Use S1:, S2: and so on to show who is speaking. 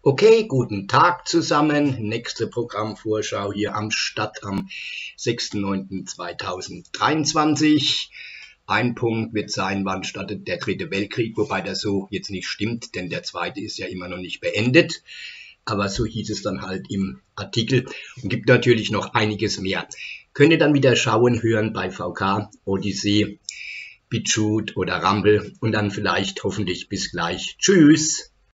S1: Okay, guten Tag zusammen. Nächste Programmvorschau hier am Start am 6.9.2023. Ein Punkt wird sein, wann startet der dritte Weltkrieg, wobei das so jetzt nicht stimmt, denn der zweite ist ja immer noch nicht beendet. Aber so hieß es dann halt im Artikel und gibt natürlich noch einiges mehr. Könnt ihr dann wieder schauen, hören bei VK, Odyssey, BitChute oder Rumble und dann vielleicht hoffentlich bis gleich. Tschüss!